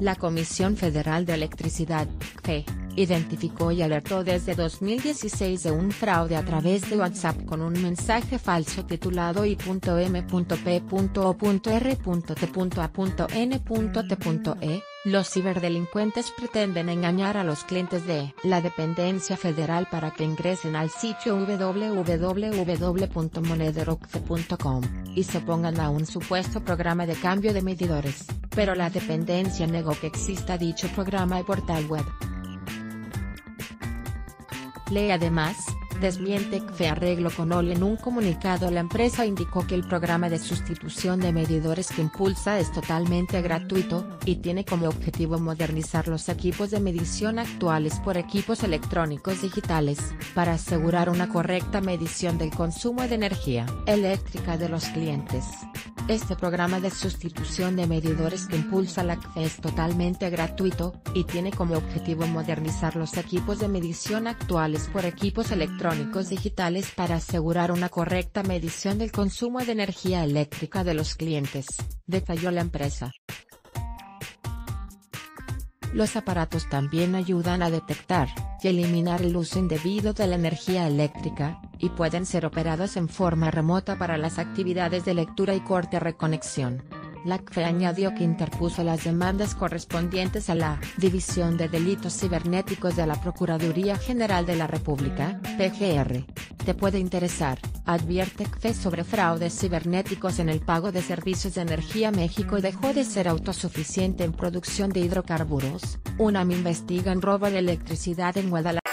La Comisión Federal de Electricidad, CFE, identificó y alertó desde 2016 de un fraude a través de WhatsApp con un mensaje falso titulado i.m.p.o.r.t.a.n.t.e. Los ciberdelincuentes pretenden engañar a los clientes de la dependencia federal para que ingresen al sitio www.monederocce.com y se pongan a un supuesto programa de cambio de medidores, pero la dependencia negó que exista dicho programa y portal web. Lee además, desmiente que arreglo con OL en un comunicado la empresa indicó que el programa de sustitución de medidores que impulsa es totalmente gratuito, y tiene como objetivo modernizar los equipos de medición actuales por equipos electrónicos digitales, para asegurar una correcta medición del consumo de energía eléctrica de los clientes. Este programa de sustitución de medidores que impulsa la CFE es totalmente gratuito, y tiene como objetivo modernizar los equipos de medición actuales por equipos electrónicos digitales para asegurar una correcta medición del consumo de energía eléctrica de los clientes, detalló la empresa. Los aparatos también ayudan a detectar y eliminar el uso indebido de la energía eléctrica, y pueden ser operados en forma remota para las actividades de lectura y corte reconexión. La CFE añadió que interpuso las demandas correspondientes a la División de Delitos Cibernéticos de la Procuraduría General de la República, PGR. Te puede interesar, advierte CFE sobre fraudes cibernéticos en el pago de servicios de energía México dejó de ser autosuficiente en producción de hidrocarburos, UNAM investiga en robo de electricidad en Guadalajara.